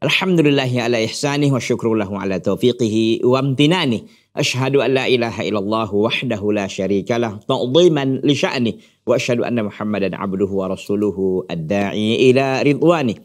Alhamdulillahi ala ihsanih wa syukrullahu ala taufiqihi wa amtinani. Ashhadu an la ilaha illallah wahdahu la syarika lah ta'ziman li sya'ni wa ashhadu anna Muhammadan abduhu wa rasuluhu ad-da'i ila ridwani.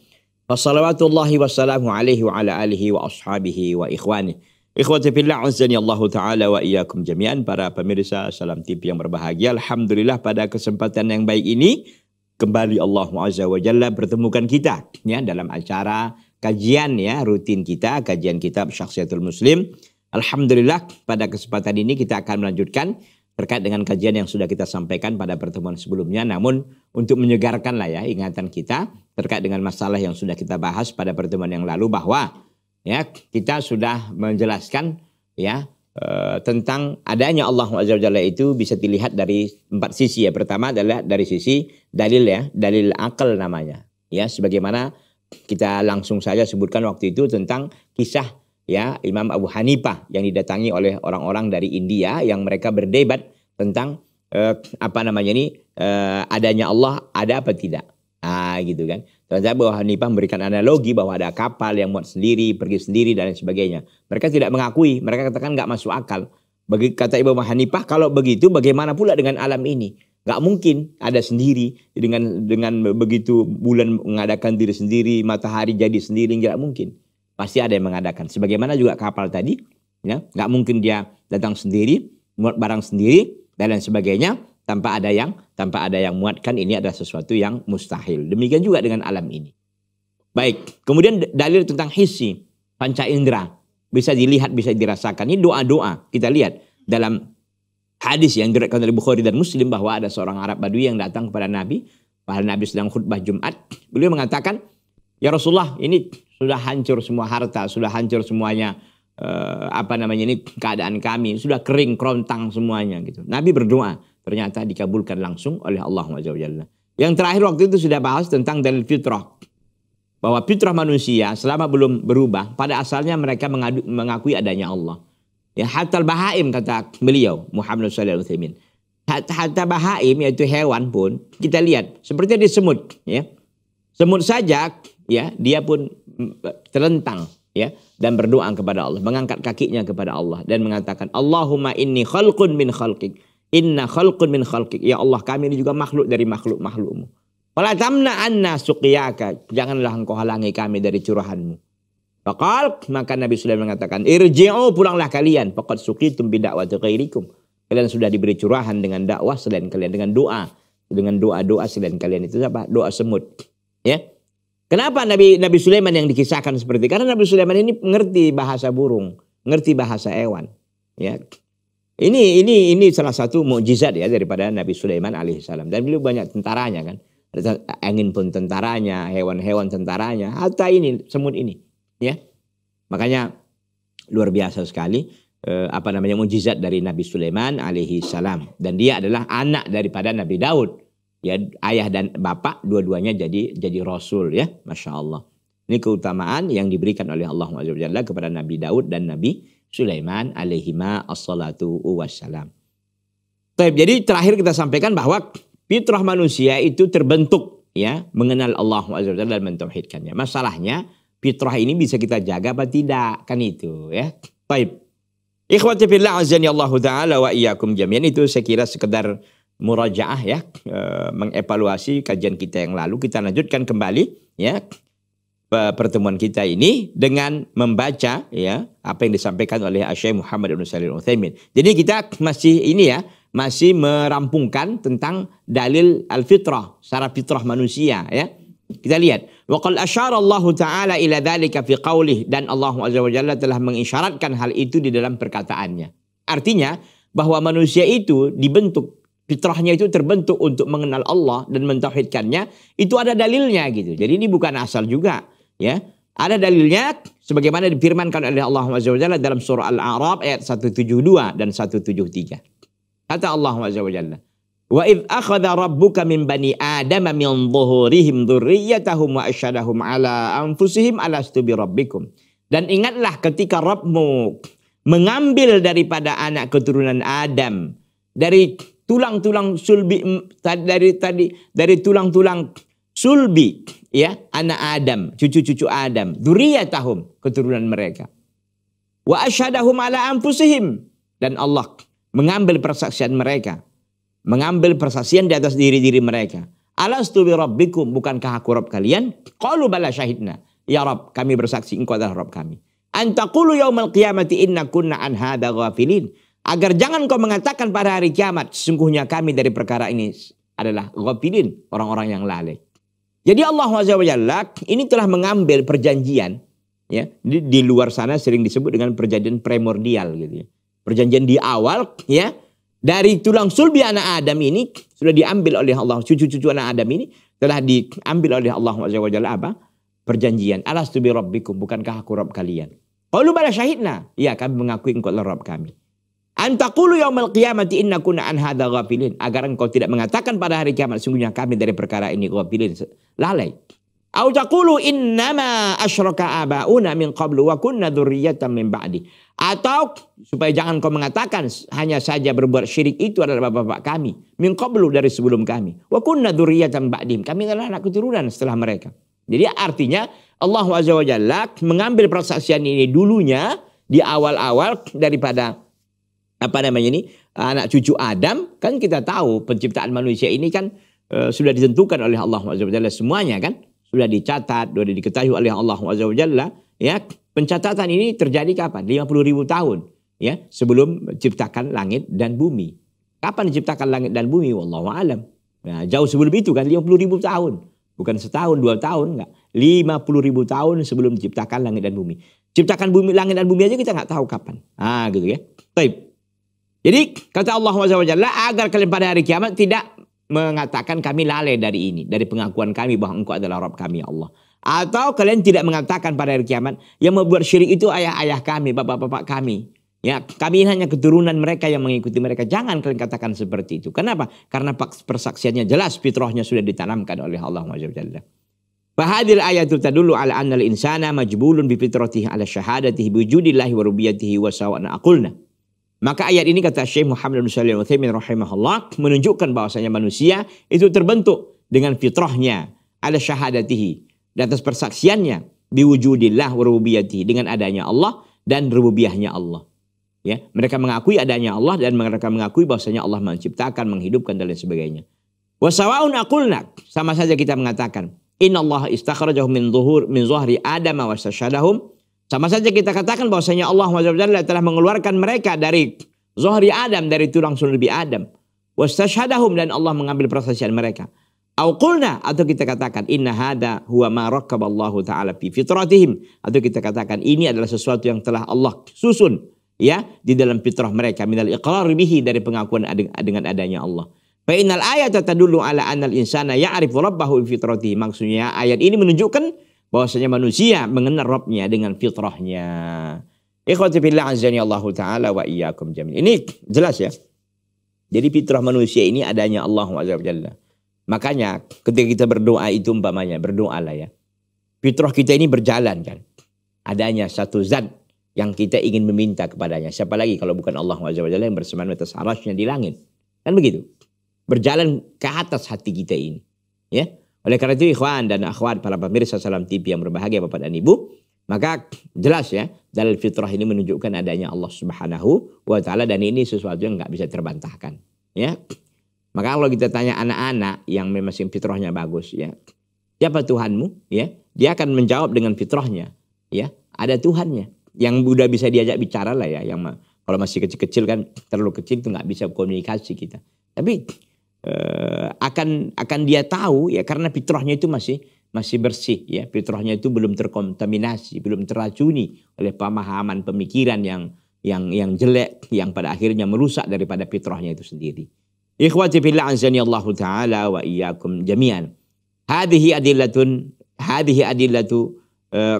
Wa salawatullahi wa salamu alaihi wa ala alihi wa ashabihi wa ikhwani. Ikhwati fillah azani Allah taala wa iyyakum jami'an para pemirsa salam TV yang berbahagia. Alhamdulillah pada kesempatan yang baik ini kembali Allah Azza wa Jalla bertemukan kita ya dalam acara kajian ya rutin kita kajian kitab Syakhsiyatul Muslim. Alhamdulillah pada kesempatan ini kita akan melanjutkan terkait dengan kajian yang sudah kita sampaikan pada pertemuan sebelumnya namun untuk menyegarkan lah ya ingatan kita terkait dengan masalah yang sudah kita bahas pada pertemuan yang lalu bahwa ya kita sudah menjelaskan ya uh, tentang adanya Allah Azza Jalla itu bisa dilihat dari empat sisi ya. Pertama adalah dari sisi dalil ya, dalil akal namanya. Ya, sebagaimana kita langsung saja sebutkan waktu itu tentang kisah ya Imam Abu Hanifah yang didatangi oleh orang-orang dari India yang mereka berdebat tentang uh, apa namanya ini uh, adanya Allah ada apa tidak. Ah gitu kan. Ternyata bahwa Hanifah memberikan analogi bahwa ada kapal yang muat sendiri, pergi sendiri dan lain sebagainya. Mereka tidak mengakui, mereka katakan nggak masuk akal. Bagi kata Ibu Hanifah, kalau begitu bagaimana pula dengan alam ini? Nggak mungkin ada sendiri dengan dengan begitu bulan mengadakan diri sendiri, matahari jadi sendiri nggak mungkin. Pasti ada yang mengadakan. Sebagaimana juga kapal tadi, ya nggak mungkin dia datang sendiri, muat barang sendiri dan lain sebagainya tanpa ada yang tanpa ada yang muatkan ini adalah sesuatu yang mustahil. Demikian juga dengan alam ini. Baik, kemudian dalil tentang hisi, panca indera, bisa dilihat, bisa dirasakan. Ini doa-doa. Kita lihat dalam hadis yang diriwayatkan oleh Bukhari dan Muslim bahwa ada seorang Arab Badui yang datang kepada Nabi, pada Nabi sedang khutbah Jumat, beliau mengatakan, "Ya Rasulullah, ini sudah hancur semua harta, sudah hancur semuanya uh, apa namanya ini keadaan kami, sudah kering kerontang semuanya gitu." Nabi berdoa, ternyata dikabulkan langsung oleh Allah SWT. Yang terakhir waktu itu sudah bahas tentang dalil fitrah. Bahwa fitrah manusia selama belum berubah, pada asalnya mereka mengadu, mengakui adanya Allah. Ya, hatta bahaim kata beliau, Muhammad sallallahu alaihi Hatta bahaim yaitu hewan pun kita lihat seperti di semut ya. Semut saja ya dia pun terlentang ya dan berdoa kepada Allah, mengangkat kakinya kepada Allah dan mengatakan Allahumma inni khalqun min khalqik Inna khalqun min khalqik. Ya Allah kami ini juga makhluk dari makhluk-makhlukmu. Wala tamna anna suqiyaka. Janganlah engkau halangi kami dari curahanmu. Fakal maka Nabi Sulaiman mengatakan, irji'u pulanglah kalian. Fakat suqitum bidakwati ghairikum. Kalian sudah diberi curahan dengan dakwah selain kalian. Dengan doa. Dengan doa-doa selain kalian. Itu apa? Doa semut. Ya. Kenapa Nabi Nabi Sulaiman yang dikisahkan seperti? Karena Nabi Sulaiman ini mengerti bahasa burung. Mengerti bahasa hewan. Ya, ini ini ini salah satu mukjizat ya daripada Nabi Sulaiman alaihissalam dan beliau banyak tentaranya kan. Angin pun tentaranya, hewan-hewan tentaranya, hatta ini semut ini, ya. Makanya luar biasa sekali eh, apa namanya mukjizat dari Nabi Sulaiman alaihi salam dan dia adalah anak daripada Nabi Daud. Ya, ayah dan bapak dua-duanya jadi jadi rasul ya, masya Allah. Ini keutamaan yang diberikan oleh Allah kepada Nabi Daud dan Nabi Sulaiman alaihima assalatu wassalam. Jadi terakhir kita sampaikan bahwa fitrah manusia itu terbentuk ya mengenal Allah Azza dan mentauhidkannya. Masalahnya fitrah ini bisa kita jaga apa tidak kan itu ya. Baik. Ikhwati fillah azani Allah taala wa iyyakum jami'an itu saya kira sekedar murajaah ya e, mengevaluasi kajian kita yang lalu kita lanjutkan kembali ya pertemuan kita ini dengan membaca ya apa yang disampaikan oleh Syekh Muhammad bin Shalih Utsaimin. Jadi kita masih ini ya, masih merampungkan tentang dalil al-fitrah, secara fitrah manusia ya. Kita lihat, wa qad asyara Allah taala ila dzalika fi qaulih dan Allah Azza wa Jalla telah mengisyaratkan hal itu di dalam perkataannya. Artinya bahwa manusia itu dibentuk fitrahnya itu terbentuk untuk mengenal Allah dan mentauhidkannya, itu ada dalilnya gitu. Jadi ini bukan asal juga ya Ada dalilnya sebagaimana difirmankan oleh Allah Jalla dalam surah Al-A'raf ayat 172 dan 173. Kata Allah Jalla, "Wa id akhadha rabbuka min bani Adam min dhuhurihim dzurriyyatahum wa asyhadahum ala anfusihim alastu bi rabbikum." Dan ingatlah ketika Rabbmu mengambil daripada anak keturunan Adam dari tulang-tulang sulbi dari tadi dari tulang-tulang sulbi ya anak Adam, cucu-cucu Adam, tahum keturunan mereka. Wa asyhadahum ala anfusihim dan Allah mengambil persaksian mereka, mengambil persaksian di atas diri-diri mereka. Alastu bi rabbikum bukankah aku Rabb kalian? Qalu bala syahidna. Ya Rabb, kami bersaksi engkau adalah Rabb kami. Antaqulu yaumal qiyamati inna kunna an hadha ghafilin. Agar jangan kau mengatakan pada hari kiamat, sesungguhnya kami dari perkara ini adalah ghafilin, orang-orang yang lalai. Jadi Allah SWT ini telah mengambil perjanjian ya di, di luar sana sering disebut dengan perjanjian primordial gitu ya. Perjanjian di awal ya dari tulang sulbi anak Adam ini sudah diambil oleh Allah cucu-cucu anak Adam ini telah diambil oleh Allah SWT apa? Perjanjian. Alastu bi rabbikum bukankah aku Rabb kalian? Qalu bala syahidna. Ya kami mengakui engkau adalah Rabb kami. Antakulu yaumal qiyamati inna kunna an hadha ghafilin. Agar engkau tidak mengatakan pada hari kiamat sungguhnya kami dari perkara ini ghafilin. Lalai. Au taqulu innama asyraka abauna min qablu wa kunna dzurriyyatan min ba'di. Atau supaya jangan kau mengatakan hanya saja berbuat syirik itu adalah bapak-bapak kami min qablu dari sebelum kami. Wa kunna dzurriyyatan ba'dim. Kami adalah anak keturunan setelah mereka. Jadi artinya Allah Azza wa Jalla mengambil persaksian ini dulunya di awal-awal daripada apa namanya ini anak cucu Adam kan kita tahu penciptaan manusia ini kan e, sudah ditentukan oleh Allah Subhanahu semuanya kan sudah dicatat sudah diketahui oleh Allah Subhanahu ya. Pencatatan ini terjadi kapan? 50 ribu tahun ya sebelum ciptakan langit dan bumi. Kapan diciptakan langit dan bumi? Wallahu alam. Nah, jauh sebelum itu kan 50 ribu tahun. Bukan setahun dua tahun enggak. 50 ribu tahun sebelum diciptakan langit dan bumi. Ciptakan bumi langit dan bumi aja kita nggak tahu kapan. Ah gitu ya. Baik. Jadi kata Allah SWT agar kalian pada hari kiamat tidak mengatakan kami lalai dari ini. Dari pengakuan kami bahwa engkau adalah Rabb kami ya Allah. Atau kalian tidak mengatakan pada hari kiamat yang membuat syirik itu ayah-ayah kami, bapak-bapak kami. Ya, kami hanya keturunan mereka yang mengikuti mereka. Jangan kalian katakan seperti itu. Kenapa? Karena persaksiannya jelas fitrahnya sudah ditanamkan oleh Allah SWT. Fahadil ayatul tadullu ala annal insana majbulun bi fitratihi ala syahadatihi biwujudillahi wa rubiyatihi wa sawana aqulna. Maka ayat ini kata Syekh Muhammad bin Shalih Al-Utsaimin rahimahullah menunjukkan bahwasanya manusia itu terbentuk dengan fitrahnya ala syahadatihi di atas persaksiannya biwujudillah wa rububiyatihi dengan adanya Allah dan rububiyahnya Allah. Ya, mereka mengakui adanya Allah dan mereka mengakui bahwasanya Allah menciptakan, menghidupkan dan lain sebagainya. Wasawaun akulna sama saja kita mengatakan Inna Allah istakhrajahum min zuhur min zuhri Adam wa sama saja kita katakan bahwasanya Allah SWT telah mengeluarkan mereka dari Zohri Adam, dari tulang sulbi Adam. Wastashhadahum dan Allah mengambil persaksian mereka. Auqulna atau kita katakan inna hada huwa ma rakkaballahu taala fi fitratihim atau kita katakan ini adalah sesuatu yang telah Allah susun ya di dalam fitrah mereka minal iqrar bihi dari pengakuan dengan adanya Allah. Fa innal ayata tadullu ala annal insana ya'rifu rabbahu fi fitratihi. Maksudnya ayat ini menunjukkan bahwasanya manusia mengenal Rabbnya dengan fitrahnya. Ikhwati taala wa iyyakum. Ini jelas ya. Jadi fitrah manusia ini adanya Allah Jalla. Makanya ketika kita berdoa itu umpamanya berdoa lah ya. Fitrah kita ini berjalan kan. Adanya satu zat yang kita ingin meminta kepadanya. Siapa lagi kalau bukan Allah Jalla yang bersemayam atas arasnya di langit. Kan begitu. Berjalan ke atas hati kita ini. Ya. Oleh karena itu ikhwan dan akhwat para pemirsa salam TV yang berbahagia Bapak dan Ibu, maka jelas ya dalil fitrah ini menunjukkan adanya Allah Subhanahu wa taala dan ini sesuatu yang nggak bisa terbantahkan, ya. Maka kalau kita tanya anak-anak yang masih fitrahnya bagus ya, siapa Tuhanmu? Ya, dia akan menjawab dengan fitrahnya, ya. Ada Tuhannya yang udah bisa diajak bicara lah ya, yang kalau masih kecil-kecil kan terlalu kecil itu nggak bisa komunikasi kita. Tapi uh, akan akan dia tahu ya karena fitrahnya itu masih masih bersih ya fitrahnya itu belum terkontaminasi belum teracuni oleh pemahaman pemikiran yang yang yang jelek yang pada akhirnya merusak daripada fitrahnya itu sendiri. Ikhwati fillah azani Allah taala wa iyyakum jami'an. Hadhihi adillatun hadhihi adillatu uh,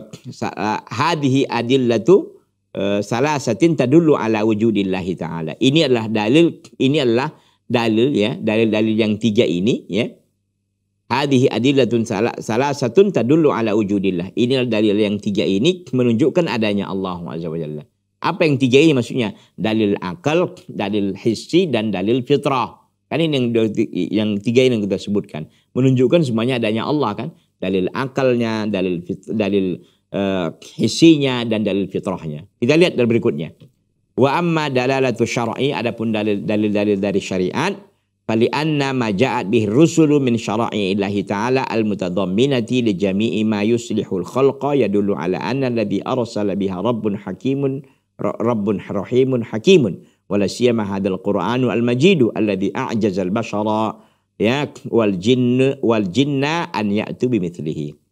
hadhihi adillatu uh, salasatin tadullu ala wujudillahi taala. Ini adalah dalil ini adalah dalil ya, dalil-dalil yang tiga ini ya. Hadhihi adillatun salah, salah satun tadullu ala wujudillah. Ini adalah dalil yang tiga ini menunjukkan adanya Allah Azza wa. Apa yang tiga ini maksudnya? Dalil akal, dalil hissi, dan dalil fitrah. Kan ini yang, yang tiga ini yang kita sebutkan. Menunjukkan semuanya adanya Allah kan. Dalil akalnya, dalil dalil uh, hissinya, dan dalil fitrahnya. Kita lihat dari berikutnya. Wa amma dalalatu syar'i adapun dalil-dalil dari syariat fali anna ma ja'at bih rusulu min syara'i illahi ta'ala al mutadamminati li jami'i ma yuslihul khalqa yadullu ala anna alladhi arsala biha rabbun hakimun rabbun rahimun hakimun wala siyama hadzal qur'anu al majidu alladhi a'jaza al bashara ya wal jinn wal jinna an ya'tu bimithlihi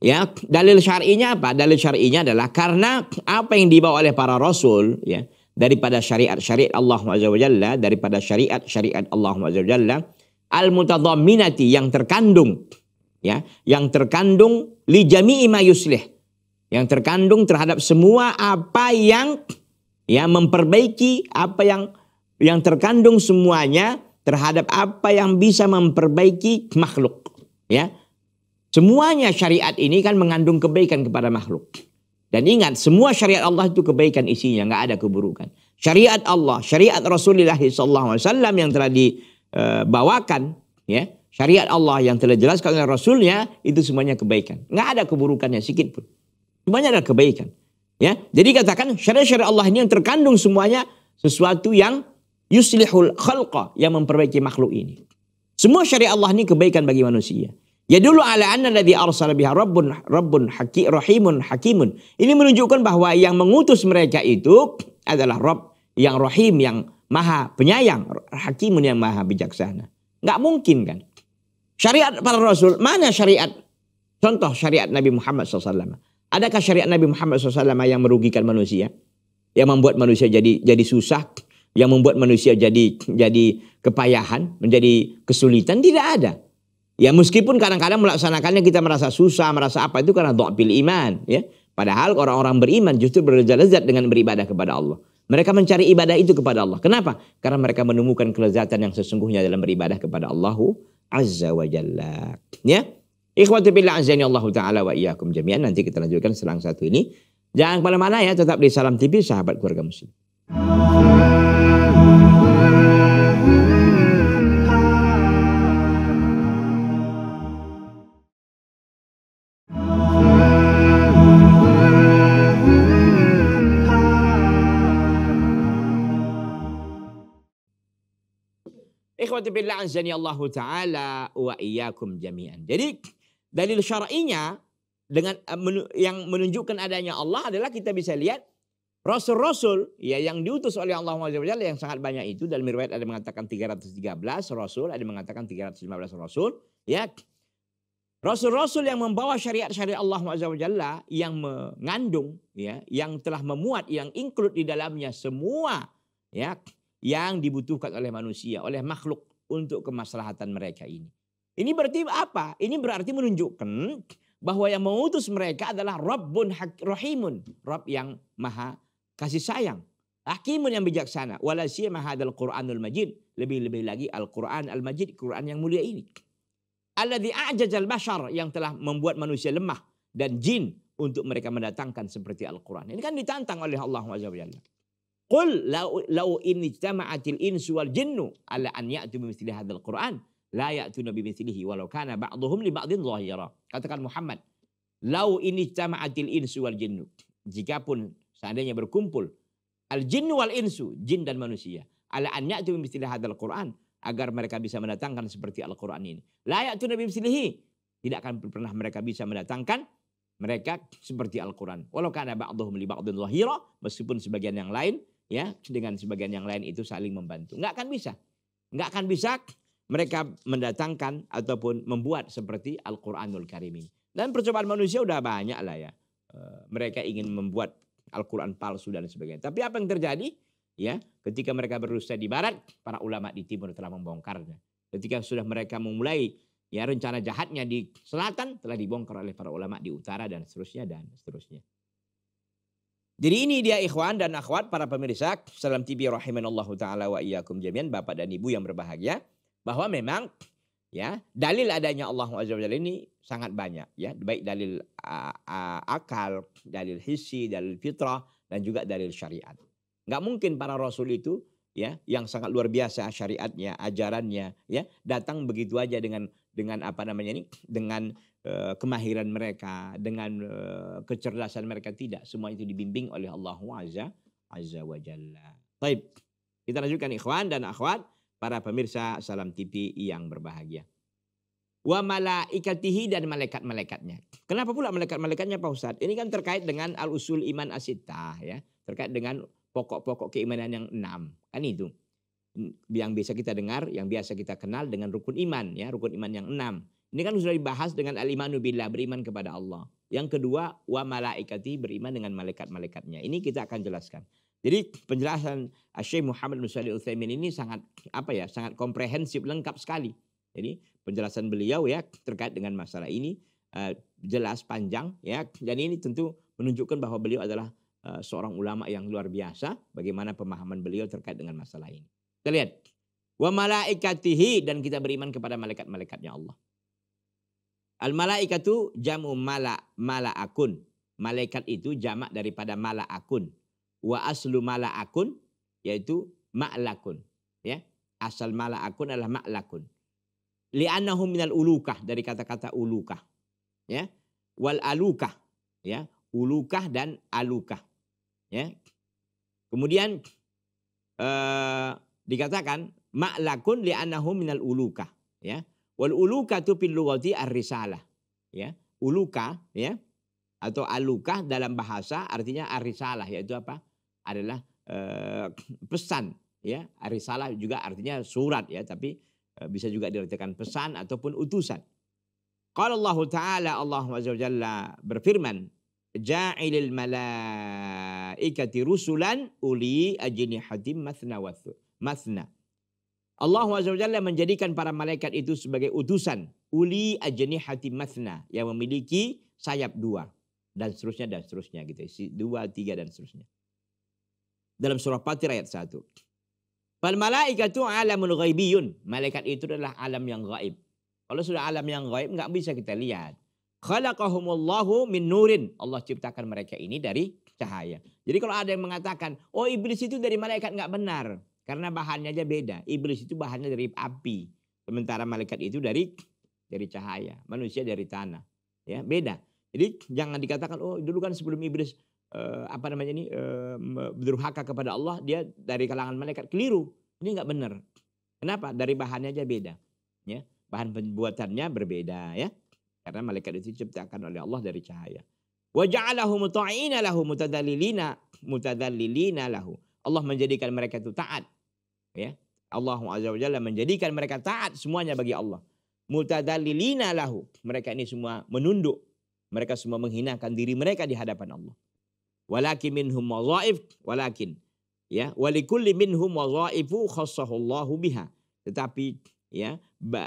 Ya, dalil syar'inya apa? Dalil syar'inya adalah karena apa yang dibawa oleh para rasul ya, daripada syariat-syariat Allah Azza wa Jalla, daripada syariat-syariat Allah Azza wa Jalla, al-mutadhamminati yang terkandung ya, yang terkandung li jami'i ma yuslih. Yang terkandung terhadap semua apa yang ya memperbaiki apa yang yang terkandung semuanya terhadap apa yang bisa memperbaiki makhluk ya Semuanya syariat ini kan mengandung kebaikan kepada makhluk. Dan ingat, semua syariat Allah itu kebaikan isinya, nggak ada keburukan. Syariat Allah, syariat Rasulullah SAW yang telah dibawakan, ya, syariat Allah yang telah jelaskan oleh Rasulnya itu semuanya kebaikan. Nggak ada keburukannya sedikit pun. Semuanya ada kebaikan. Ya, jadi katakan syariat-syariat Allah ini yang terkandung semuanya sesuatu yang yuslihul khalqa yang memperbaiki makhluk ini. Semua syariat Allah ini kebaikan bagi manusia. Ya dulu ala anna alladhi arsala biha rabbun rabbun haki, rahimun hakimun. Ini menunjukkan bahwa yang mengutus mereka itu adalah Rabb yang rahim yang maha penyayang, hakimun yang maha bijaksana. Nggak mungkin kan? Syariat para rasul, mana syariat? Contoh syariat Nabi Muhammad SAW. Adakah syariat Nabi Muhammad SAW yang merugikan manusia? Yang membuat manusia jadi jadi susah? Yang membuat manusia jadi jadi kepayahan, menjadi kesulitan? Tidak ada. Ya meskipun kadang-kadang melaksanakannya kita merasa susah, merasa apa itu karena doa pilih iman. Ya. Padahal orang-orang beriman justru berlezat dengan beribadah kepada Allah. Mereka mencari ibadah itu kepada Allah. Kenapa? Karena mereka menemukan kelezatan yang sesungguhnya dalam beribadah kepada Allahu Azza wa Jalla. Ya. Ikhwati billah azani Allah Ta'ala wa iyyakum jami'an. Nanti kita lanjutkan selang satu ini. Jangan ke mana-mana ya. Tetap di Salam TV, sahabat keluarga muslim. Billah azani Allah taala wa iyyakum jami'an. Jadi dalil syar'inya dengan eh, yang menunjukkan adanya Allah adalah kita bisa lihat rasul-rasul ya yang diutus oleh Allah SWT yang sangat banyak itu dalam riwayat ada mengatakan 313 rasul, ada mengatakan 315 rasul, ya. Rasul-rasul yang membawa syariat-syariat Allah SWT yang mengandung ya, yang telah memuat, yang include di dalamnya semua ya yang dibutuhkan oleh manusia, oleh makhluk untuk kemaslahatan mereka ini. Ini berarti apa? Ini berarti menunjukkan bahwa yang mengutus mereka adalah Rabbun Rahimun. Rabb yang maha kasih sayang. Hakimun yang bijaksana. Walasiyama hadal Qur'anul Majid. Lebih-lebih lagi Al-Quran Al-Majid. Quran yang mulia ini. Alladhi a'jajal bashar. Yang telah membuat manusia lemah. Dan jin untuk mereka mendatangkan seperti Al-Quran. Ini kan ditantang oleh Allah SWT. Qul lau, lau in ijtama'atil insu wal jinnu ala an ya'tu bimithli hadzal Qur'an la ya'tuna bimithlihi walau kana ba'dhum li ba'din zahira. Katakan Muhammad, lau in ijtama'atil insu wal jinnu. Jikapun seandainya berkumpul al jinnu wal insu, jin dan manusia, ala an ya'tu bimithli hadzal Qur'an agar mereka bisa mendatangkan seperti Al-Qur'an ini. La ya'tuna bimithlihi. Tidak akan pernah mereka bisa mendatangkan mereka seperti Al-Quran. Walau kana ba'dhum li ba'dhin zahira, meskipun sebagian yang lain ya dengan sebagian yang lain itu saling membantu. Nggak akan bisa. Nggak akan bisa mereka mendatangkan ataupun membuat seperti Al-Quranul Karim ini. Dan percobaan manusia udah banyak lah ya. Eh, mereka ingin membuat Al-Quran palsu dan sebagainya. Tapi apa yang terjadi? Ya, ketika mereka berusaha di barat, para ulama di timur telah membongkarnya. Ketika sudah mereka memulai Ya rencana jahatnya di selatan telah dibongkar oleh para ulama di utara dan seterusnya dan seterusnya. Jadi ini dia ikhwan dan akhwat para pemirsa. Salam TV rahimanallahu taala wa iyyakum jami'an. Bapak dan Ibu yang berbahagia. Bahwa memang ya dalil adanya Allah wa ini sangat banyak ya. Baik dalil uh, uh, akal, dalil hissi, dalil fitrah dan juga dalil syariat. Nggak mungkin para rasul itu ya yang sangat luar biasa syariatnya, ajarannya ya datang begitu aja dengan dengan apa namanya ini dengan uh, kemahiran mereka, dengan uh, kecerdasan mereka tidak, semua itu dibimbing oleh Allah Azza Azza wa Jalla. Baik. Kita lanjutkan ikhwan dan akhwat para pemirsa Salam TV yang berbahagia. Wa malaikatihi dan malaikat-malaikatnya. Kenapa pula malaikat-malaikatnya Pak Ustadz? Ini kan terkait dengan al-usul iman asitah ya. Terkait dengan pokok-pokok keimanan yang enam. Kan itu. Yang biasa kita dengar, yang biasa kita kenal dengan rukun iman. ya Rukun iman yang enam. Ini kan sudah dibahas dengan al-imanu billah, beriman kepada Allah. Yang kedua, wa malaikati, beriman dengan malaikat-malaikatnya. Ini kita akan jelaskan. Jadi penjelasan Syekh Muhammad bin Shalih Utsaimin ini sangat apa ya, sangat komprehensif, lengkap sekali. Jadi penjelasan beliau ya terkait dengan masalah ini uh, jelas panjang ya dan ini tentu menunjukkan bahwa beliau adalah seorang ulama yang luar biasa bagaimana pemahaman beliau terkait dengan masalah ini. Kita lihat. Wa malaikatihi dan kita beriman kepada malaikat-malaikatnya Allah. Al malaikatu jamu mala mala akun. Malaikat itu jamak daripada mala akun. Wa aslu mala akun yaitu ma'lakun. Ya. Asal mala akun adalah ma'lakun. Li'annahu minal ulukah dari kata-kata ulukah. Ya. Wal alukah. Ya. Ulukah dan alukah. Ya. Kemudian uh, dikatakan ma'lakun li'annahu minal uluka. Ya. Wal uluka tu fil lughati ar-risalah. Ya. Uluka ya atau aluka dalam bahasa artinya ar-risalah yaitu apa? Adalah uh, pesan ya. Ar-risalah juga artinya surat ya, tapi uh, bisa juga diartikan pesan ataupun utusan. Kalau Allah Ta'ala Allah Azza berfirman ja'ilil malaikati rusulan uli ajnihatim mathna wa mathna. Allah SWT menjadikan para malaikat itu sebagai utusan uli ajnihatim mathna yang memiliki sayap dua dan seterusnya dan seterusnya gitu. Dua, tiga dan seterusnya. Dalam surah Fatir ayat satu. Fal malaikatu alamul ghaibiyun. Malaikat itu adalah alam yang gaib. Kalau sudah alam yang gaib nggak bisa kita lihat. Khalaqahumullahu min nurin. Allah ciptakan mereka ini dari cahaya. Jadi kalau ada yang mengatakan, oh iblis itu dari malaikat nggak benar. Karena bahannya aja beda. Iblis itu bahannya dari api. Sementara malaikat itu dari dari cahaya. Manusia dari tanah. Ya beda. Jadi jangan dikatakan, oh dulu kan sebelum iblis uh, apa namanya ini uh, berhaka kepada Allah, dia dari kalangan malaikat keliru. Ini nggak benar. Kenapa? Dari bahannya aja beda. Ya, bahan pembuatannya berbeda ya. Karena malaikat itu diciptakan oleh Allah dari cahaya. Wa ja'alahu muta'ina lahu mutadallilina mutadallilina lahu. Allah menjadikan mereka itu taat. Ya. Allah Azza wa Jalla menjadikan mereka taat semuanya bagi Allah. Mutadallilina lahu. Mereka ini semua menunduk. Mereka semua menghinakan diri mereka di hadapan Allah. Walakin minhum wazaif. Walakin. Ya. Walikulli minhum wazaifu khassahullahu biha. Tetapi ya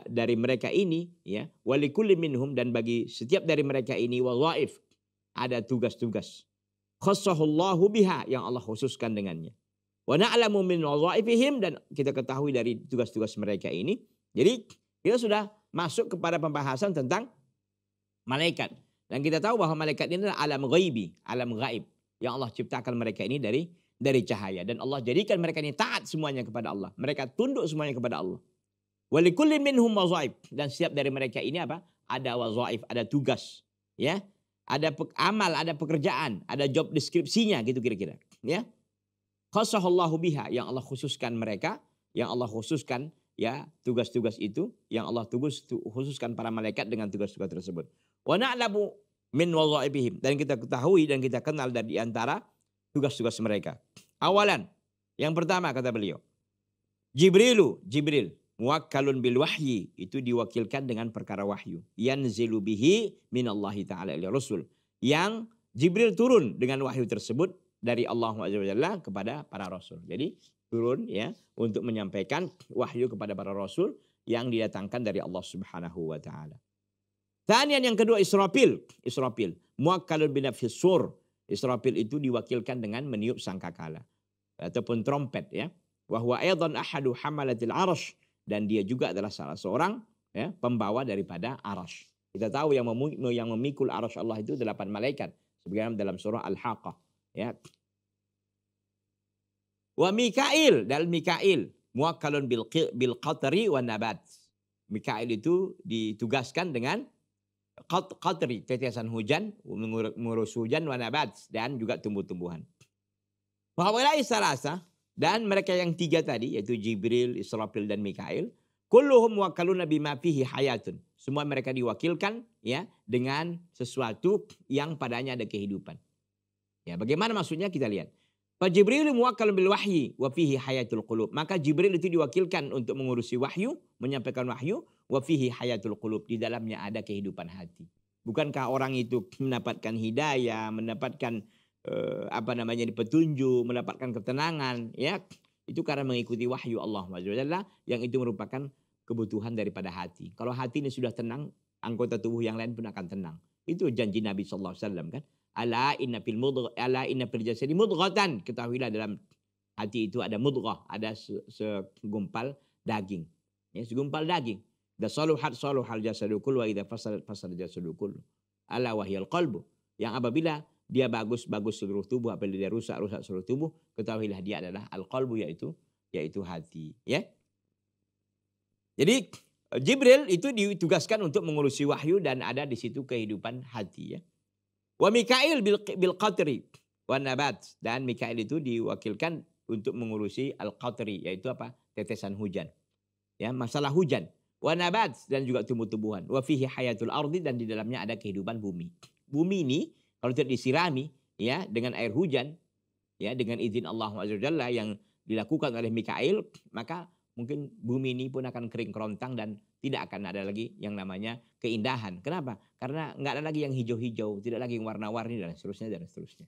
dari mereka ini ya walikulli minhum dan bagi setiap dari mereka ini wazaif ada tugas-tugas. Khassahullahu biha yang Allah khususkan dengannya. Wa na'lamu min dan kita ketahui dari tugas-tugas mereka ini. Jadi kita sudah masuk kepada pembahasan tentang malaikat. Dan kita tahu bahwa malaikat ini adalah alam ghaibi alam gaib yang Allah ciptakan mereka ini dari dari cahaya. Dan Allah jadikan mereka ini taat semuanya kepada Allah. Mereka tunduk semuanya kepada Allah Walikulli minhum wazaif. Dan setiap dari mereka ini apa? Ada wazaif, ada tugas. Ya. Ada amal, ada pekerjaan, ada job deskripsinya gitu kira-kira. Ya. Khassahallahu biha yang Allah khususkan mereka, yang Allah khususkan ya tugas-tugas itu yang Allah tugas khususkan para malaikat dengan tugas-tugas tersebut. Wa na'lamu min wazaifihim dan kita ketahui dan kita kenal dari antara tugas-tugas mereka. Awalan, yang pertama kata beliau, Jibrilu, Jibril muwakkalun bil wahyi itu diwakilkan dengan perkara wahyu yanzilu bihi minallahi taala ila rasul yang Jibril turun dengan wahyu tersebut dari Allah Subhanahu kepada para rasul. Jadi turun ya untuk menyampaikan wahyu kepada para rasul yang didatangkan dari Allah Subhanahu wa taala. Tanian yang kedua Israfil, Israfil, muakkalun binafis sur. Israfil itu diwakilkan dengan meniup sangkakala ataupun trompet ya. Wahwa aidan ahadu hamalatil arash dan dia juga adalah salah seorang ya, pembawa daripada arash. Kita tahu yang, yang memikul arash Allah itu delapan malaikat sebagaimana dalam surah Al-Haqqah ya. Wa Mikail dan Mikail muakkalun bil, bil qatri wa nabat. Mikail itu ditugaskan dengan qatri, tetesan hujan, mengurus hujan wa nabat dan juga tumbuh-tumbuhan. Wahawalai salasa dan mereka yang tiga tadi yaitu Jibril, Israfil dan Mikail, kulluhum wakaluna bima fihi hayatun. Semua mereka diwakilkan ya dengan sesuatu yang padanya ada kehidupan. Ya, bagaimana maksudnya kita lihat. Pak Jibril muwakkal bil wahyi wa fihi hayatul qulub. Maka Jibril itu diwakilkan untuk mengurusi wahyu, menyampaikan wahyu, wa fihi hayatul qulub. Di dalamnya ada kehidupan hati. Bukankah orang itu mendapatkan hidayah, mendapatkan uh, apa namanya petunjuk, mendapatkan ketenangan, ya itu karena mengikuti wahyu Allah Subhanahu yang itu merupakan kebutuhan daripada hati. Kalau hati ini sudah tenang, anggota tubuh yang lain pun akan tenang. Itu janji Nabi Sallallahu Alaihi Wasallam kan. Ala inna fil mudghah ala inna fil jasadi mudghatan. Ketahuilah dalam hati itu ada mudghah, ada segumpal daging. Ya, segumpal daging. Da saluhat saluhal jasadu kullu wa idza fasal fasal jasadu kullu. Ala wahyal qalbu. Yang apabila dia bagus bagus seluruh tubuh apabila dia rusak rusak seluruh tubuh ketahuilah dia adalah al qalbu yaitu yaitu hati ya jadi Jibril itu ditugaskan untuk mengurusi wahyu dan ada di situ kehidupan hati ya Wa Mikail bil, bil qatri wa nabat dan Mikail itu diwakilkan untuk mengurusi al qatri yaitu apa? tetesan hujan. Ya, masalah hujan. Wa nabat dan juga tumbuh-tumbuhan. Wa fihi hayatul ardi dan di dalamnya ada kehidupan bumi. Bumi ini kalau tidak disirami ya dengan air hujan ya dengan izin Allah Azza yang dilakukan oleh Mikail maka mungkin bumi ini pun akan kering kerontang dan tidak akan ada lagi yang namanya keindahan. Kenapa? Karena nggak ada lagi yang hijau-hijau, tidak lagi yang warna-warni dan seterusnya dan seterusnya.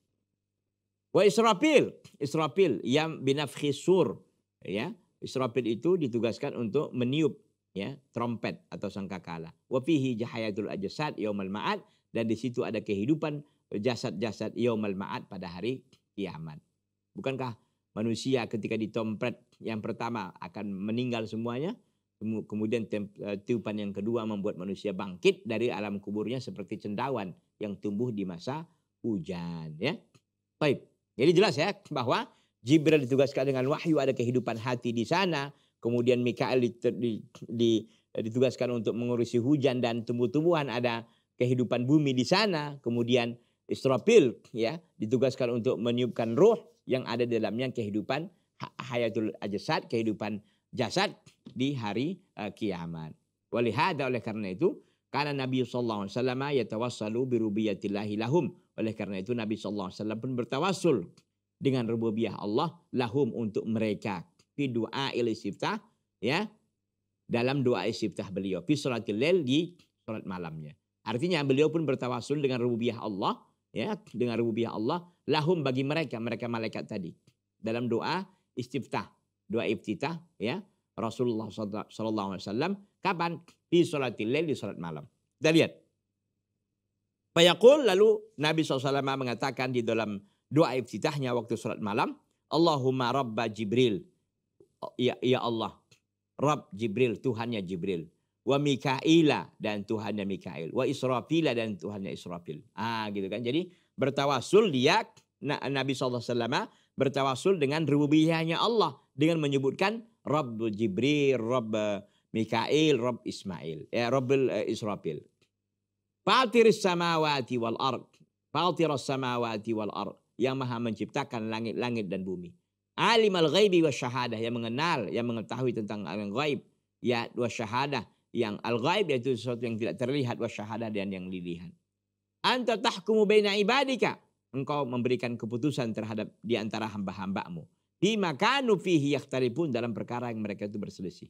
Wa Israfil, Israfil yang binafhi sur, ya. Israfil itu ditugaskan untuk meniup ya trompet atau sangkakala. Wa fihi jahayatul ajsad yaumal ma'ad dan di situ ada kehidupan jasad-jasad yaumal ma'ad pada hari kiamat. Bukankah manusia ketika ditompret yang pertama akan meninggal semuanya? Kemudian eh, tiupan yang kedua membuat manusia bangkit dari alam kuburnya seperti cendawan yang tumbuh di masa hujan. Ya, baik. Jadi jelas ya bahwa Jibril ditugaskan dengan wahyu ada kehidupan hati di sana. Kemudian Mikael di, di, di, ditugaskan untuk mengurusi hujan dan tumbuh-tumbuhan ada kehidupan bumi di sana. Kemudian Israfil ya ditugaskan untuk meniupkan roh yang ada di dalamnya kehidupan hayatul ajasad, kehidupan jasad di hari uh, kiamat. Walihada oleh karena itu karena Nabi sallallahu alaihi wasallam yatawassalu bi lahum. Oleh karena itu Nabi sallallahu alaihi wasallam pun bertawasul dengan rububiyah Allah lahum untuk mereka. Fi doa istiftah ya. Dalam doa istiftah beliau fi salatil lail di salat malamnya. Artinya beliau pun bertawasul dengan rububiyah Allah ya, dengan rububiyah Allah lahum bagi mereka, mereka malaikat tadi. Dalam doa istiftah doa iftitah ya Rasulullah Wasallam kapan di lail di sholat malam. Kita lihat. Fayaqul lalu Nabi SAW mengatakan di dalam doa iftitahnya waktu sholat malam. Allahumma Rabba Jibril. Ya, ya Allah. Rabb Jibril, Tuhannya Jibril. Wa Mikaila dan Tuhannya Mikail. Wa Israfila dan Tuhannya Israfil. Ah gitu kan. Jadi bertawasul dia Nabi SAW bertawasul dengan rububiyahnya Allah dengan menyebutkan Rabb Jibril, Rabb Mikail, Rabb Ismail, ya Rabb Israfil. Fatir samawati wal ard. Fatir samawati wal ard. Yang maha menciptakan langit-langit dan bumi. Alim al-ghaibi wa syahadah. Yang mengenal, yang mengetahui tentang yang ghaib. Ya, wa syahadah. Yang al-ghaib yaitu sesuatu yang tidak terlihat. Wa syahadah dan yang dilihat. Anta tahkumu baina ibadika engkau memberikan keputusan terhadap di antara hamba-hambamu. Di makanu fihi yakhtalifun dalam perkara yang mereka itu berselisih.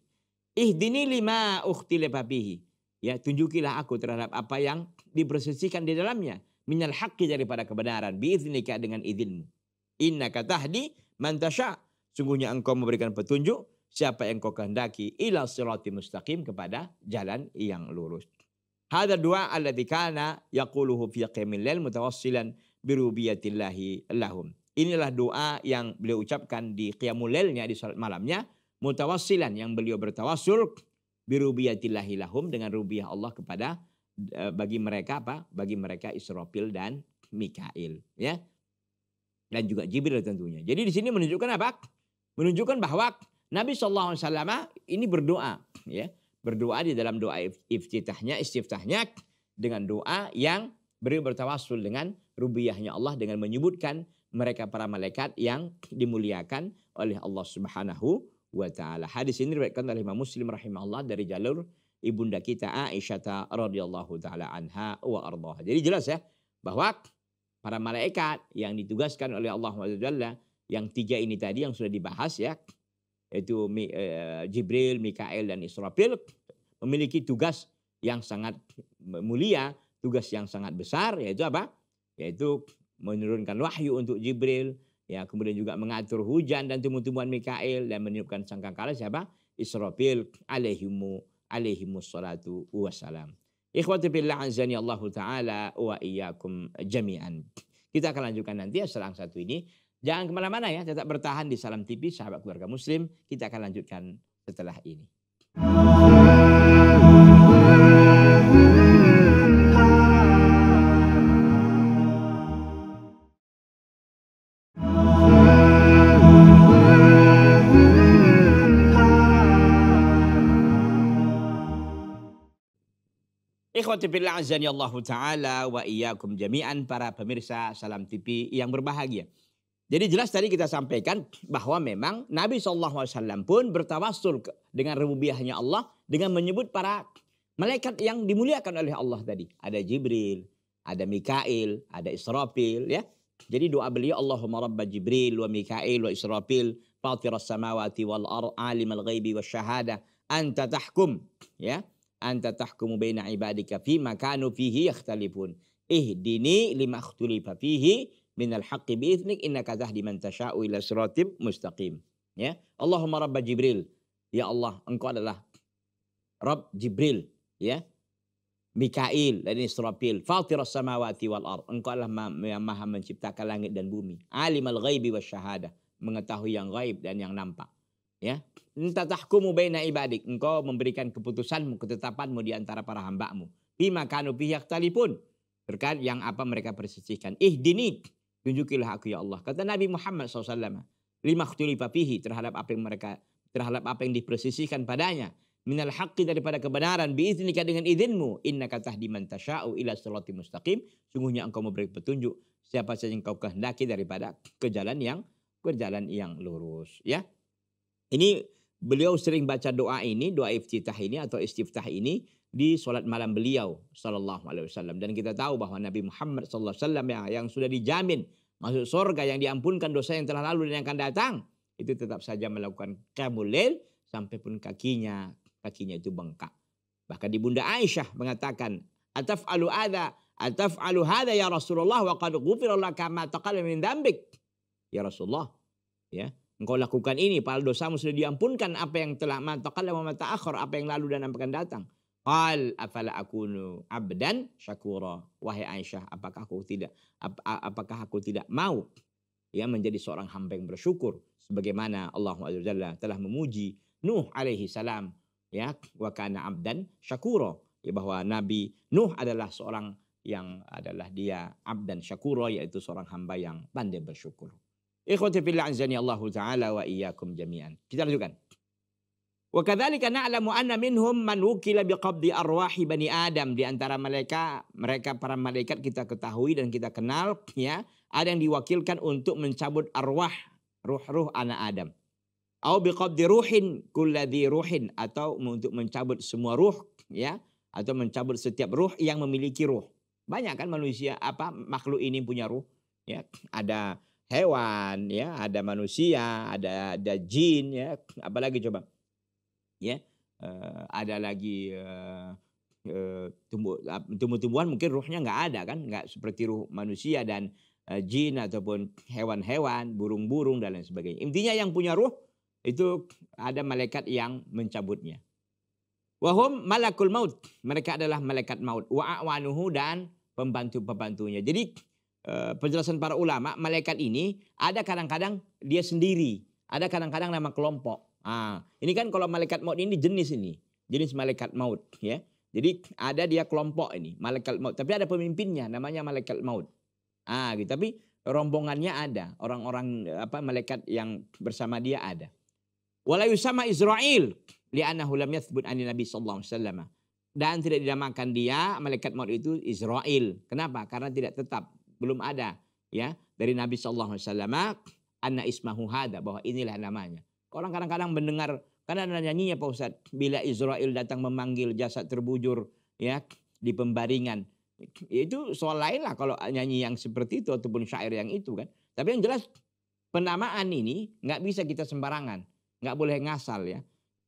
Ihdini lima ukhtilifa fihi. Ya, tunjukilah aku terhadap apa yang diperselisihkan di dalamnya. Minal haqqi daripada kebenaran. Biiznika dengan izinmu. Inna katahdi mantasya. Sungguhnya engkau memberikan petunjuk siapa yang kau kehendaki ila sirati mustaqim kepada jalan yang lurus. Hada dua alladhi kana yaquluhu fi qiyamil mutawassilan birubiyatillahi lahum. Inilah doa yang beliau ucapkan di qiyamul lailnya di salat malamnya mutawassilan yang beliau bertawassul birubiyatillahi lahum dengan rubiyah Allah kepada eh, bagi mereka apa? Bagi mereka Israfil dan Mikail ya. Dan juga Jibril tentunya. Jadi di sini menunjukkan apa? Menunjukkan bahwa Nabi SAW ini berdoa ya. Berdoa di dalam doa iftitahnya, istiftahnya dengan doa yang beri bertawassul dengan rubiyahnya Allah dengan menyebutkan mereka para malaikat yang dimuliakan oleh Allah Subhanahu wa taala. Hadis ini diriwayatkan oleh Imam Muslim rahimahullah dari jalur ibunda kita Aisyah radhiyallahu taala anha wa ardhaha. Jadi jelas ya bahwa para malaikat yang ditugaskan oleh Allah Subhanahu yang tiga ini tadi yang sudah dibahas ya yaitu uh, Jibril, Mikael dan Israfil memiliki tugas yang sangat mulia, tugas yang sangat besar yaitu apa? Yaitu menurunkan wahyu untuk Jibril, ya kemudian juga mengatur hujan dan tumbuh-tumbuhan Mikael dan meniupkan sangkakala siapa? Israfil alaihimu alaihimus salatu wassalam. Ikhwati billah azani Allah taala wa iyyakum jami'an. Kita akan lanjutkan nanti ya selang satu ini Jangan ke mana-mana ya, tetap bertahan di Salam TV, sahabat keluarga muslim. Kita akan lanjutkan setelah ini. Ikhwati fillah azani Allah Ta'ala wa iyyakum jami'an para pemirsa Salam TV yang berbahagia. Jadi jelas tadi kita sampaikan bahwa memang Nabi SAW pun bertawassul dengan rububiyahnya Allah dengan menyebut para malaikat yang dimuliakan oleh Allah tadi. Ada Jibril, ada Mikail, ada Israfil ya. Jadi doa beliau Allahumma rabba Jibril wa Mikail wa Israfil fatiras samawati wal ar al ghaibi wa syahada anta tahkum ya anta tahkumu baina ibadika fi makanu fihi yakhtalifun ihdini lima ikhtulifa fihi minal haqqi bi'ithnik innaka tahdi man tasha'u ila siratim mustaqim. Ya. Allahumma rabba Jibril. Ya Allah, engkau adalah Rabb Jibril, ya. Mikail dan Israfil, fatiras samawati wal ard. Engkau adalah yang maha menciptakan langit dan bumi. Alimal ghaibi wa syahada. Mengetahui yang gaib dan yang nampak. Ya. Entah tahkumu baina ibadik. Engkau memberikan keputusanmu, ketetapanmu di antara para hambamu. Bima kanu pihak talipun. Terkait yang apa mereka persisihkan. Ihdini Tunjukilah aku ya Allah. Kata Nabi Muhammad SAW. Lima fihi terhadap apa yang mereka terhadap apa yang dipresisikan padanya. Minal haqqi daripada kebenaran biiznika dengan izinmu. Inna tahdi man tasha'u ila sirati mustaqim. Sungguhnya engkau memberi petunjuk siapa saja yang kau kehendaki daripada ke jalan yang ke jalan yang lurus. Ya. Ini beliau sering baca doa ini, doa iftitah ini atau istiftah ini di sholat malam beliau Sallallahu Alaihi Wasallam. Dan kita tahu bahwa Nabi Muhammad Sallallahu Alaihi Wasallam yang, sudah dijamin masuk surga yang diampunkan dosa yang telah lalu dan yang akan datang itu tetap saja melakukan kamulil sampai pun kakinya kakinya itu bengkak. Bahkan di bunda Aisyah mengatakan ataf alu ada ataf alu hada ya Rasulullah wa qad ghufirallah kama taqala min dambik ya Rasulullah ya engkau lakukan ini padahal dosamu sudah diampunkan apa yang telah mataqalla wa mata'akhir apa yang lalu dan yang akan datang Qal afala akunu abdan syakura. Wahai Aisyah, apakah aku tidak ap, apakah aku tidak mau ya menjadi seorang hamba yang bersyukur sebagaimana Allah Azza telah memuji Nuh alaihi salam ya wa kana abdan syakura ya bahwa Nabi Nuh adalah seorang yang adalah dia abdan syakura yaitu seorang hamba yang pandai bersyukur. Ikhwati fillah azani Allah taala wa iyyakum jami'an. Kita lanjutkan. Wa kadzalika na'lamu anna minhum man wukila biqabdi arwahi bani Adam di antara mereka mereka para malaikat kita ketahui dan kita kenal ya ada yang diwakilkan untuk mencabut arwah ruh-ruh anak Adam. Au biqabdi ruhin kulladhi ruhin atau untuk mencabut semua ruh ya atau mencabut setiap ruh yang memiliki ruh. Banyak kan manusia apa makhluk ini punya ruh ya ada hewan ya ada manusia ada ada jin ya apalagi coba ya uh, ada lagi uh, uh, tumbuh tumbuh-tumbuhan mungkin ruhnya nggak ada kan nggak seperti ruh manusia dan uh, jin ataupun hewan-hewan burung-burung dan lain sebagainya intinya yang punya ruh itu ada malaikat yang mencabutnya. Wahum malakul maut. Mereka adalah malaikat maut. Wa'awanuhu dan pembantu-pembantunya. Jadi eh, penjelasan para ulama, malaikat ini ada kadang-kadang dia sendiri. Ada kadang-kadang nama kelompok. Ah, ini kan kalau malaikat maut ini jenis ini. Jenis malaikat maut. ya. Jadi ada dia kelompok ini, malaikat maut. Tapi ada pemimpinnya, namanya malaikat maut. Ah, gitu. Tapi rombongannya ada, orang-orang apa malaikat yang bersama dia ada. Wala yusama Israel li'annahu lam yathbut ani Nabi sallallahu alaihi wasallam. Dan tidak dinamakan dia malaikat maut itu Israel. Kenapa? Karena tidak tetap, belum ada ya dari Nabi sallallahu alaihi wasallam anna ismahu hada bahwa inilah namanya. Orang kadang-kadang mendengar karena ada nyanyinya Pak Ustaz, bila Israel datang memanggil jasad terbujur ya di pembaringan. Itu soal lain lah kalau nyanyi yang seperti itu ataupun syair yang itu kan. Tapi yang jelas penamaan ini nggak bisa kita sembarangan nggak boleh ngasal ya.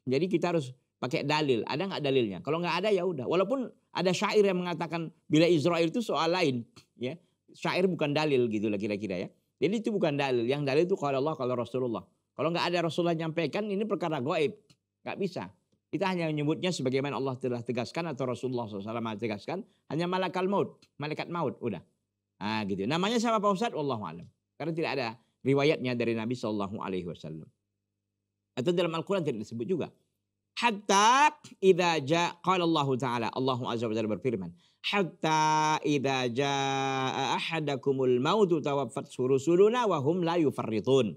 Jadi kita harus pakai dalil. Ada nggak dalilnya? Kalau nggak ada ya udah. Walaupun ada syair yang mengatakan bila Israel itu soal lain, ya syair bukan dalil gitu lah kira-kira ya. Jadi itu bukan dalil. Yang dalil itu kalau Allah, kalau Rasulullah. Kalau nggak ada Rasulullah nyampaikan ini perkara goib, nggak bisa. Kita hanya menyebutnya sebagaimana Allah telah tegaskan atau Rasulullah SAW tegaskan. Hanya malakal maut, malaikat maut, udah. Ah gitu. Namanya siapa Pak Ustadz? Wallahu alam. Karena tidak ada riwayatnya dari Nabi Shallallahu Alaihi Wasallam. Atau dalam Al-Quran tidak disebut juga. Hatta idza ja qala Allah taala Allah azza wa jalla berfirman hatta idza jaa ahadakumul maut tawaffat surusuluna wa hum la yufarritun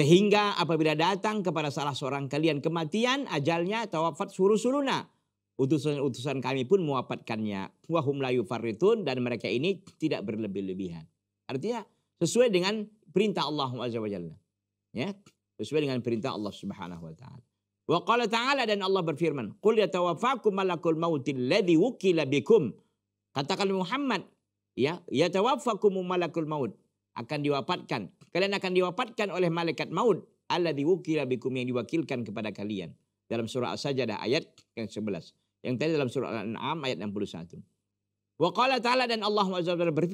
sehingga apabila datang kepada salah seorang kalian kematian ajalnya tawaffat surusuluna utusan-utusan kami pun mewafatkannya wa hum la yufarritun dan mereka ini tidak berlebih-lebihan artinya sesuai dengan perintah Allah jalla ya sesuai dengan perintah Allah Subhanahu wa taala. Wa qala ta'ala dan Allah berfirman, "Qul yatawaffakum malakul mautil ladzi wukila bikum." Katakan Muhammad, ya, yatawaffakum malakul maut akan diwafatkan. Kalian akan diwafatkan oleh malaikat maut alladzi wukila bikum yang diwakilkan kepada kalian. Dalam surah As-Sajdah ayat yang 11. Yang tadi dalam surah Al-An'am ayat 61. Wa qala ta'ala dan Allah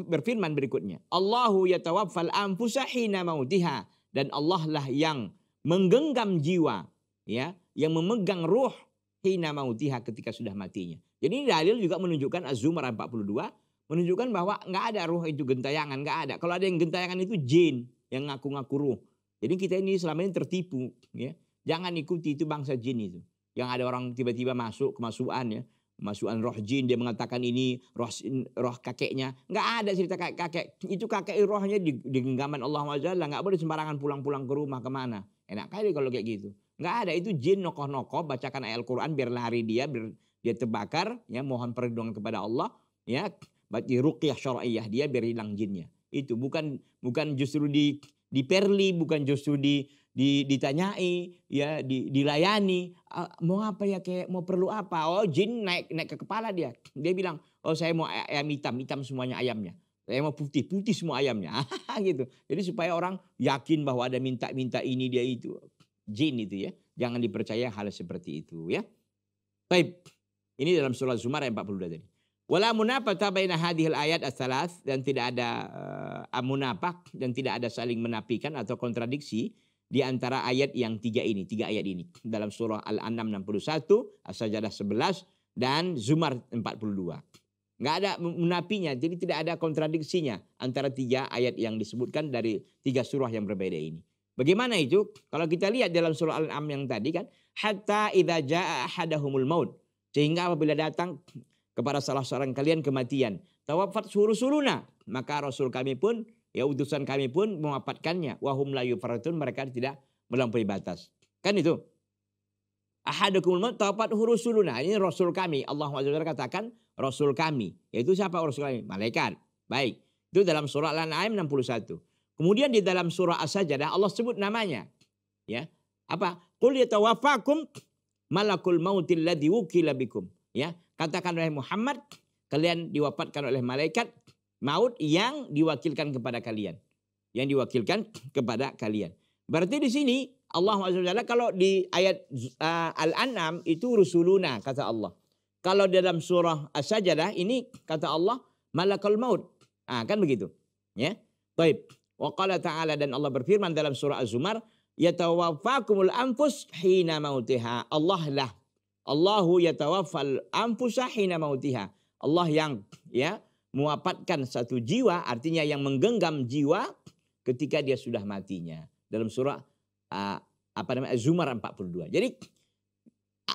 berfirman berikutnya. Allahu yatawaffal anfusa hina mautiha dan Allah lah yang menggenggam jiwa ya yang memegang ruh hina mautiha ketika sudah matinya. Jadi dalil juga menunjukkan Az-Zumar 42 menunjukkan bahwa nggak ada ruh itu gentayangan, nggak ada. Kalau ada yang gentayangan itu jin yang ngaku-ngaku ruh. Jadi kita ini selama ini tertipu ya. Jangan ikuti itu bangsa jin itu. Yang ada orang tiba-tiba masuk kemasukan ya. Masukan roh jin dia mengatakan ini roh roh kakeknya. Nggak ada cerita kakek kakek. Itu kakek rohnya di, di genggaman Allah Taala nggak boleh sembarangan pulang-pulang ke rumah ke mana. Enak kali kalau kayak gitu. Nggak ada. Itu jin nokoh-nokoh bacakan ayat Al-Quran biar lari dia biar dia terbakar ya. Mohon perlindungan kepada Allah ya. Baca ruqyah syar'iyah dia biar hilang jinnya itu bukan bukan justru di di perli bukan justru di di, ditanyai, ya, di, dilayani, mau apa ya kayak mau perlu apa? Oh jin naik naik ke kepala dia. Dia bilang, oh saya mau ayam hitam, hitam semuanya ayamnya. Saya mau putih, putih semua ayamnya. gitu. Jadi supaya orang yakin bahwa ada minta-minta ini dia itu. Jin itu ya. Jangan dipercaya hal seperti itu ya. Baik. Ini dalam surah Zumar ayat 42 tadi. Wala munafata baina hadhil ayat as dan tidak ada uh, munafak dan tidak ada saling menafikan atau kontradiksi di antara ayat yang tiga ini, tiga ayat ini. Dalam surah Al-An'am 61, As-Sajadah 11, dan Zumar 42. Nggak ada menapinya, jadi tidak ada kontradiksinya antara tiga ayat yang disebutkan dari tiga surah yang berbeda ini. Bagaimana itu? Kalau kita lihat dalam surah Al-An'am yang tadi kan, hatta idza jaa ahadahumul maut. Sehingga apabila datang kepada salah seorang kalian kematian, tawafat surusuluna, maka Rasul kami pun ya utusan kami pun mewafatkannya. Wahum layu faratun mereka tidak melampaui batas. Kan itu? Ahadukumul maut tawafat hurusuluna ini rasul kami. Allah SWT katakan rasul kami. Yaitu siapa rasul kami? Malaikat. Baik. Itu dalam surah Al-An'am 61 kemudian di dalam surah As-Sajdah Allah sebut namanya. Ya. Apa? Qul yatawaffakum malakul mautil ladzi wukila bikum. Ya. Katakan oleh Muhammad kalian diwafatkan oleh malaikat maut yang diwakilkan kepada kalian. Yang diwakilkan kepada kalian. Berarti di sini Allah SWT kalau di ayat uh, Al-An'am itu rusuluna kata Allah. Kalau dalam surah As-Sajadah ini kata Allah malakul maut. Ah kan begitu. Ya. Baik. Wa qala ta'ala dan Allah berfirman dalam surah Az-Zumar yatawaffakumul anfus hina mautiha. Allah lah. Allahu yatawaffal anfusa hina mautiha. Allah yang ya mewafatkan satu jiwa artinya yang menggenggam jiwa ketika dia sudah matinya. Dalam surah uh, apa namanya Zumar 42. Jadi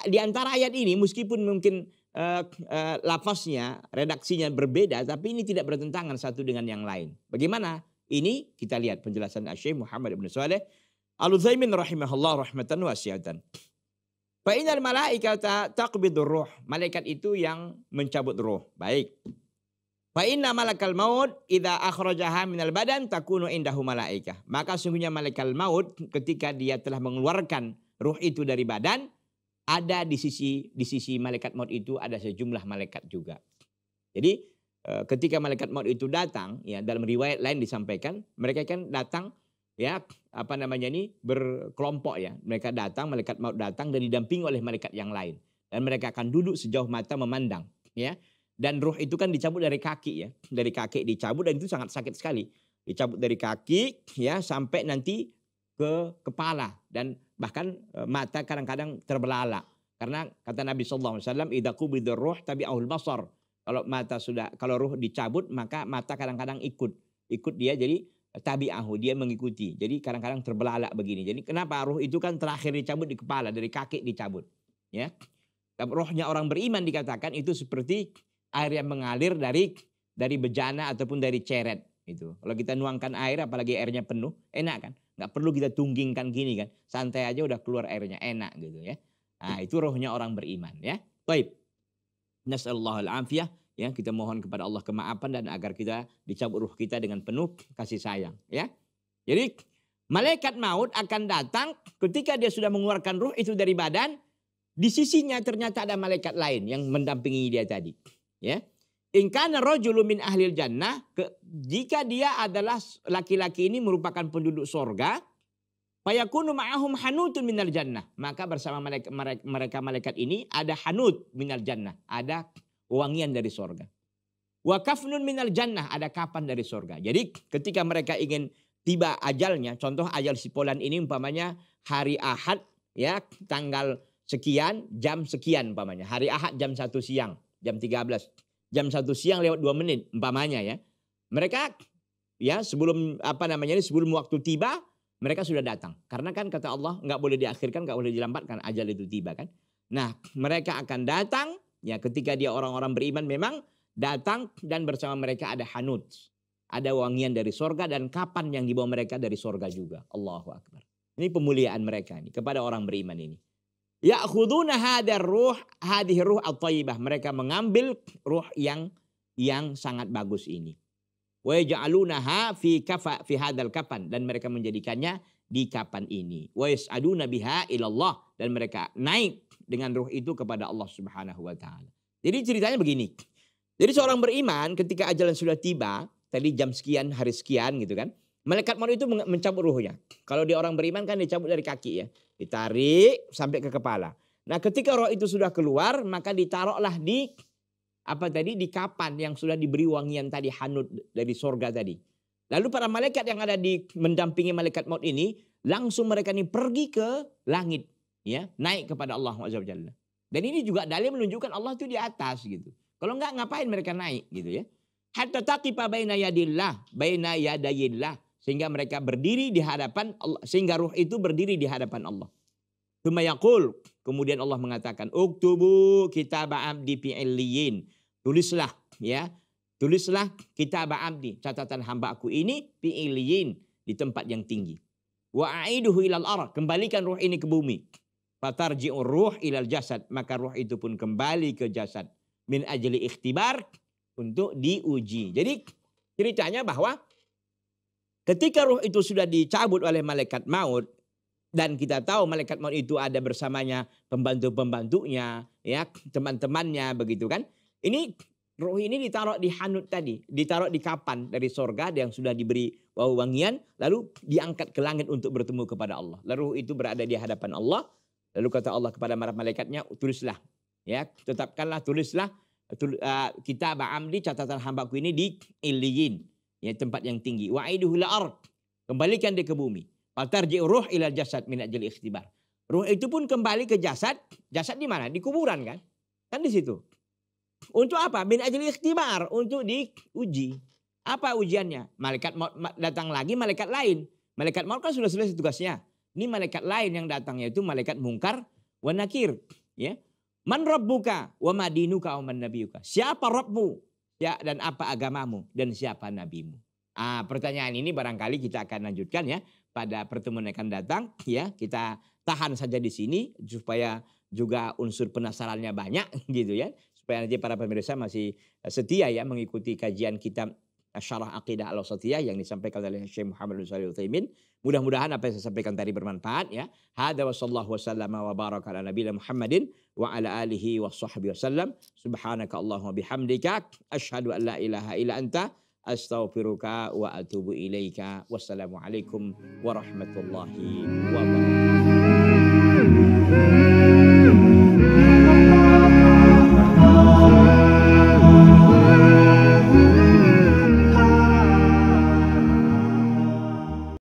di antara ayat ini meskipun mungkin uh, uh, lafaznya, redaksinya berbeda tapi ini tidak bertentangan satu dengan yang lain. Bagaimana? Ini kita lihat penjelasan Syekh Muhammad bin Saleh Al-Utsaimin rahimahullah rahmatan wasiatan. Fa malaikata taqbidur ruh. Malaikat itu yang mencabut ruh. Baik. Fa inna malakal maut idza akhrajaha minal badan takunu indahu malaikah. Maka sungguhnya malaikat maut ketika dia telah mengeluarkan ruh itu dari badan ada di sisi di sisi malaikat maut itu ada sejumlah malaikat juga. Jadi Eh, ketika malaikat maut itu datang ya dalam riwayat lain disampaikan mereka kan datang ya apa namanya ini berkelompok ya mereka datang malaikat maut datang dan didampingi oleh malaikat yang lain dan mereka akan duduk sejauh mata memandang ya dan ruh itu kan dicabut dari kaki ya dari kaki dicabut dan itu sangat sakit sekali dicabut dari kaki ya sampai nanti ke kepala dan bahkan eh, mata kadang-kadang terbelalak karena kata Nabi SAW idza qubidur ruh tabi'ahul basar kalau mata sudah, kalau ruh dicabut maka mata kadang-kadang ikut, ikut dia jadi tabi'ahu, dia mengikuti. Jadi kadang-kadang terbelalak begini. Jadi kenapa ruh itu kan terakhir dicabut di kepala, dari kaki dicabut. Ya, rohnya orang beriman dikatakan itu seperti air yang mengalir dari dari bejana ataupun dari ceret itu. Kalau kita nuangkan air apalagi airnya penuh, enak kan? Nggak perlu kita tunggingkan gini kan. Santai aja udah keluar airnya, enak gitu ya. Nah, itu rohnya orang beriman ya. Baik. Nasallahu al-afiyah. Ya, kita mohon kepada Allah kemaafan dan agar kita dicabut ruh kita dengan penuh kasih sayang. Ya, jadi malaikat maut akan datang ketika dia sudah mengeluarkan ruh itu dari badan. Di sisinya ternyata ada malaikat lain yang mendampingi dia tadi. Ya, Ingkana rojulu min ahlil jannah. jika dia adalah laki-laki ini merupakan penduduk sorga. Fayakunu ma'ahum hanutun minal jannah. Maka bersama mereka, mereka malaikat ini ada hanut minal jannah. Ada wangian dari sorga. Wa kafnun minal jannah, ada kapan dari sorga. Jadi ketika mereka ingin tiba ajalnya, contoh ajal si Polan ini umpamanya hari Ahad ya tanggal sekian jam sekian umpamanya. Hari Ahad jam satu siang, jam 13. Jam satu siang lewat dua menit umpamanya ya. Mereka ya sebelum apa namanya ini sebelum waktu tiba mereka sudah datang. Karena kan kata Allah nggak boleh diakhirkan, nggak boleh dilambatkan ajal itu tiba kan. Nah mereka akan datang Ya, ketika dia orang-orang beriman memang datang dan bersama mereka ada hanut. Ada wangian dari sorga dan kapan yang dibawa mereka dari sorga juga. Allahu Akbar. Ini pemuliaan mereka ini kepada orang beriman ini. Ya khuduna hadar ruh hadih ruh at Mereka mengambil ruh yang yang sangat bagus ini. Wa yaj'alunaha fi kafa fi hadal kapan dan mereka menjadikannya di kapan ini. Wa yas'aduna biha ilallah dan mereka naik dengan ruh itu kepada Allah Subhanahu wa taala. Jadi ceritanya begini. Jadi seorang beriman ketika ajalan sudah tiba, tadi jam sekian, hari sekian gitu kan. Malaikat maut itu mencabut ruhnya. Kalau dia orang beriman kan dicabut dari kaki ya. Ditarik sampai ke kepala. Nah ketika roh itu sudah keluar maka ditaruhlah di apa tadi di kapan yang sudah diberi wangian tadi hanut dari sorga tadi. Lalu para malaikat yang ada di mendampingi malaikat maut ini langsung mereka ini pergi ke langit, ya, naik kepada Allah SWT. Dan ini juga dalil menunjukkan Allah itu di atas gitu. Kalau enggak ngapain mereka naik gitu ya. Hatta taqifa baina yadillah, baina yadayillah sehingga mereka berdiri di hadapan Allah, sehingga ruh itu berdiri di hadapan Allah. Tumayakul, kemudian Allah mengatakan, "Uktubu kitab abdi fi Tulislah ya Tulislah kitab abdi, catatan hamba aku ini fi'iliyin di tempat yang tinggi. Wa aiduhu ilal ar, kembalikan ruh ini ke bumi. Fatarji'ur ruh ilal jasad, maka ruh itu pun kembali ke jasad. Min ajli ikhtibar, untuk diuji. Jadi ceritanya bahwa ketika ruh itu sudah dicabut oleh malaikat maut, dan kita tahu malaikat maut itu ada bersamanya pembantu-pembantunya, ya teman-temannya begitu kan. Ini Roh ini ditaruh di hanut tadi, ditaruh di kapan dari sorga yang sudah diberi bau wangian, lalu diangkat ke langit untuk bertemu kepada Allah. Lalu itu berada di hadapan Allah. Lalu kata Allah kepada para malaikatnya, tulislah, ya, tetapkanlah, tulislah tul, uh, kitab amdi catatan hambaku ini di iliyin, ya tempat yang tinggi. Wa ard, kembalikan dia ke bumi. Fatarji ruh ila jasad min ajli ikhtibar. Ruh itu pun kembali ke jasad. Jasad di mana? Di kuburan kan? Kan di situ. Untuk apa? Min ajli ikhtibar. Untuk diuji. Apa ujiannya? Malaikat maut datang lagi malaikat lain. Malaikat maut kan sudah selesai tugasnya. Ini malaikat lain yang datangnya itu malaikat mungkar wa nakir. Ya. Man rabbuka wa madinuka wa man nabiyuka. Siapa Rabbmu? Ya, dan apa agamamu? Dan siapa nabimu? Ah, pertanyaan ini barangkali kita akan lanjutkan ya pada pertemuan yang akan datang ya. Kita tahan saja di sini supaya juga unsur penasarannya banyak gitu ya. Supaya nanti para pemirsa masih setia ya mengikuti kajian kitab syarah aqidah al-wasatiyah yang disampaikan oleh Syekh Muhammad bin Shalih Utsaimin. Mudah-mudahan apa yang saya sampaikan tadi bermanfaat ya. Hada wa sallallahu wasallam wa baraka ala nabiyina Muhammadin wa ala alihi wa sahbihi wasallam. Subhanaka Allahumma bihamdika asyhadu an la ilaha illa anta astaghfiruka wa atubu ilaika. Wassalamualaikum warahmatullahi wabarakatuh.